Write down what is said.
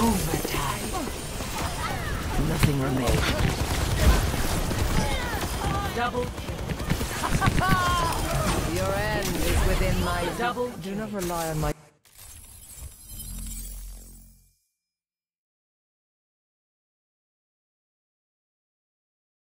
Overtime. Nothing remains. Double. Your end is within my Double. Do not rely on my